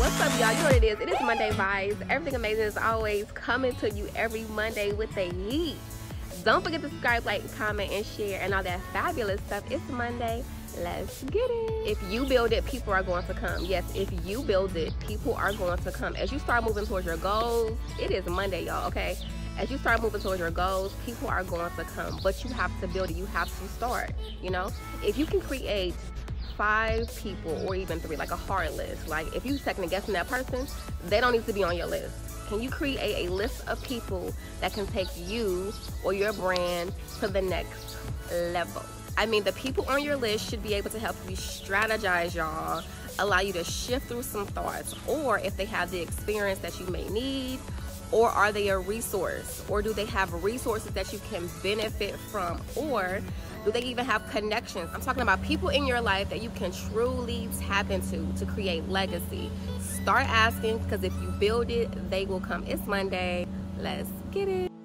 What's up, y'all? You know what it is. It is Monday Vibes. Everything Amazyng is always coming to you every Monday with the heat. Don't forget to subscribe, like, comment, and share, and all that fabulous stuff. It's Monday. Let's get it. If you build it, people are going to come. Yes, if you build it, people are going to come. As you start moving towards your goals, it is Monday, y'all, okay? As you start moving towards your goals, people are going to come, but you have to build it. You have to start, you know? If you can create five people or even three, like a hard list. Like if you second guessing that person, they don't need to be on your list. Can you create a list of people that can take you or your brand to the next level? I mean, the people on your list should be able to help you strategize, y'all, allow you to shift through some thoughts, or if they have the experience that you may need, or are they a resource, or do they have resources that you can benefit from, or do they even have connections? I'm talking about people in your life that you can truly tap into to create legacy. Start asking because if you build it, they will come. It's Monday. Let's get it.